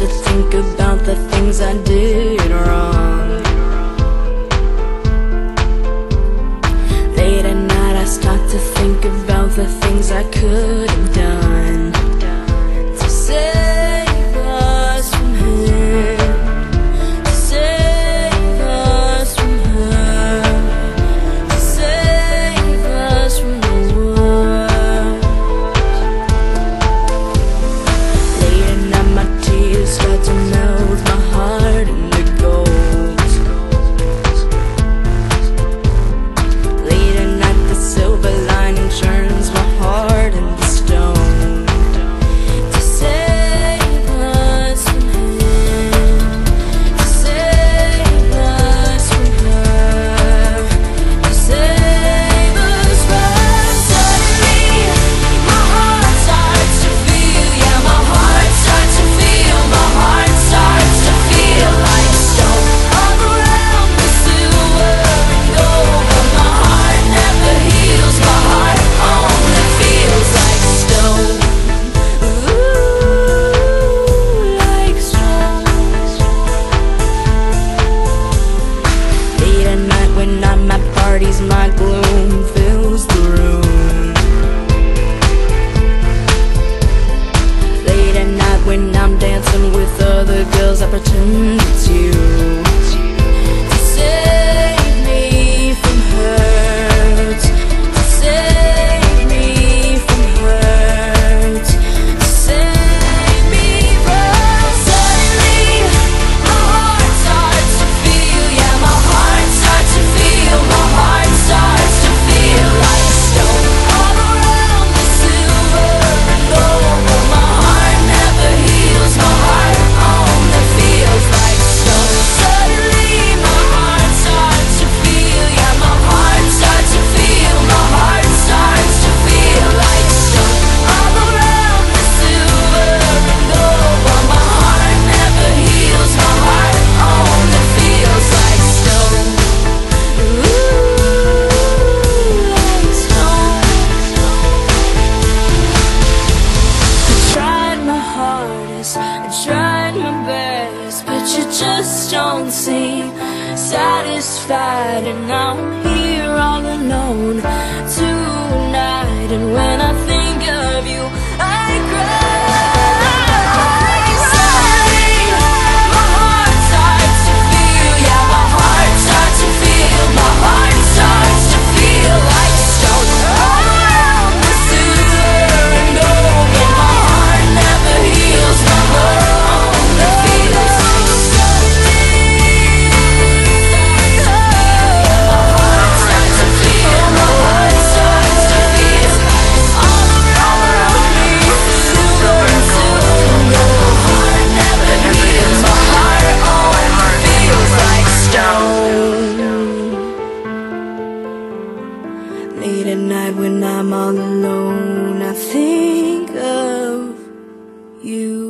to think about the things I did wrong. Late at night I start to think about the things I couldn't don't seem satisfied. And I'm here all alone tonight. And when I Late at night when I'm all alone I think of you.